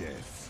death.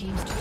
team's turret.